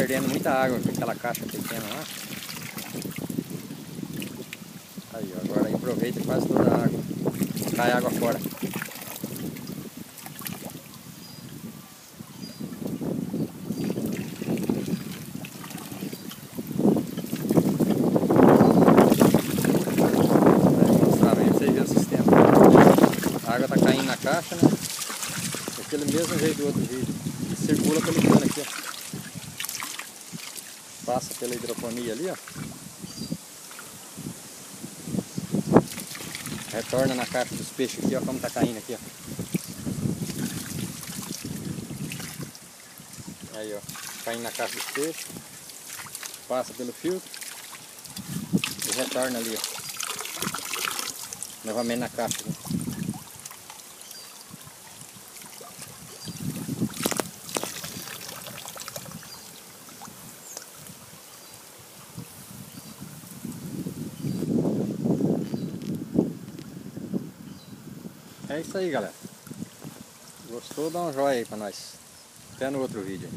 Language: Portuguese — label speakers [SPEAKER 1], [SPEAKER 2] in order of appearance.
[SPEAKER 1] perdendo muita água com aquela caixa pequena lá. Aí, agora aproveita quase toda a água. Cai água fora. A água tá caindo na caixa, né? Daquele mesmo jeito do outro vídeo. Circula pelo cano aqui, ó. Passa pela hidroponia ali, ó. Retorna na caixa dos peixes aqui, ó, como tá caindo aqui, ó. Aí, ó, caindo na caixa dos peixes. Passa pelo filtro. E retorna ali, ó. Novamente na caixa. Né? É isso aí, galera. Gostou? Dá um joinha aí pra nós. Até no outro vídeo.